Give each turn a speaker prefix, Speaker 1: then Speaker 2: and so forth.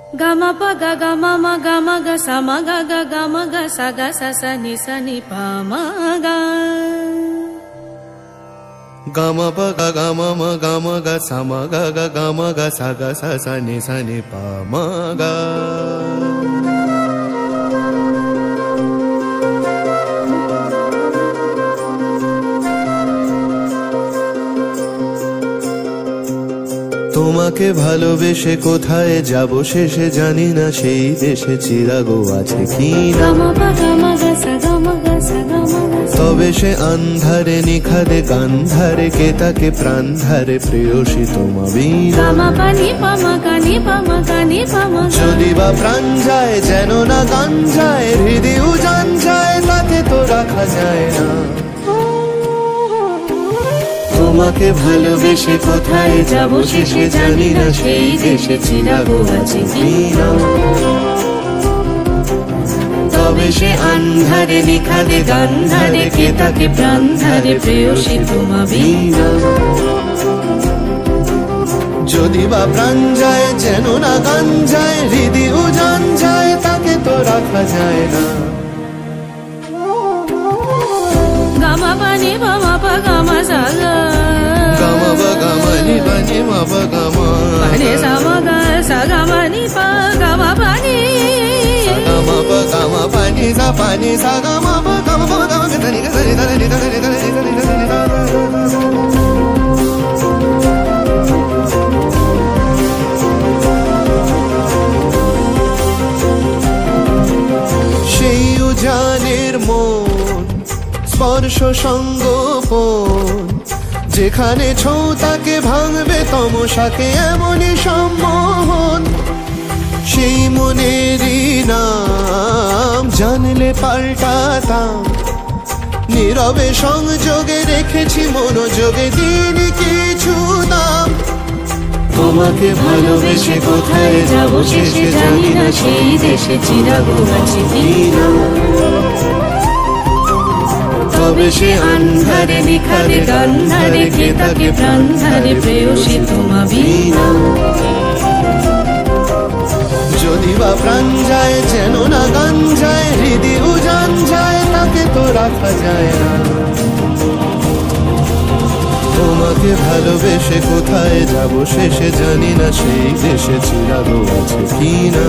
Speaker 1: गम प ग गा म ग म गा म गा मी सी पाम प गा म गा म गा म नि प म ग তোমাকে ভালোবেসে কোথায় যাব শেষে জানি না, সেই দেশে চিরাগো আছে কি তবে সে আন্ধারে নিখাদে গান্ধারে, কে তাকে প্রাণধারে প্রেয়সী
Speaker 2: তোমাবি
Speaker 1: যদি বা প্রাণ যায়, যেন না গান যায়, হৃদয় যায়, তাতে তো রাখা যায় না। তোমাকে ভালোবেসে কোথায় যাব শেষে জানি না, সেই দেশে তবে সে আন্ধারে নিখাদে গান্ধারে, কে তাকে প্রান্ধারে প্রেয়সী যদি বা প্রাণ যায়, যেন না গান যায়, হৃদি উজান যায়, তাকে তো রাখা যায় না।
Speaker 2: গামা পানি বাবা
Speaker 1: পা, গামা জাগা పగమా సమగ సగమని పగమ పని సగమ
Speaker 2: పగమ పని స
Speaker 1: పని సగమ పగమ పగమ గదని గదని గదని గదని గదని గదని గదని সেই উজানের মন স্পর্শ সঙ্গোপন যেখানে ছৌ তাকে ভাঙবে, তমসাকে এমনই সম্মোহন। সেই মনেরই নাম জানলে পাল্টাতাম। নীরবে সংযোগে রেখেছি মনোযোগে দিন কিছু দাম। তোমাকে ভালোবেসে কোথায় যাব শেষে জানি না, সেই দেশে চিরাগো আছে তবে সে আন্ধারে নিখারে গান্ধারে কে তাকে প্রাণধারে প্রেয়সী তোমা বিনা। যদি বা প্রাণ যায়, যেন না গান যায় হৃদয় উজান যায়, তাকে তো রাখা যায় না। তোমাকে ভালোবেসে কোথায় যাব শেষে জানি না, সেই দেশে চিরাগো আছে কি না